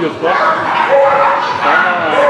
You've got. Ah.